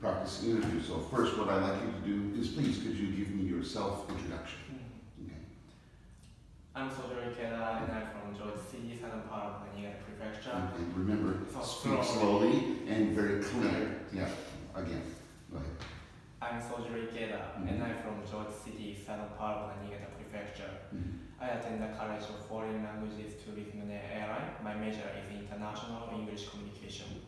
practice interview. So first, what I'd like you to do is please, could you give me your self-introduction? Hmm. Okay. I'm Sojiro Ikeda and I'm from Joetsu City, southern part of the Niigata Prefecture. And remember, So speak slowly. and very clear. Yeah, again, go ahead. I'm Sojiro Ikeda and I'm from Joetsu City, southern part of Niigata Prefecture. Mhm. I attend the College of Foreign Languages, Tourism and Airline. My major is International English Communication.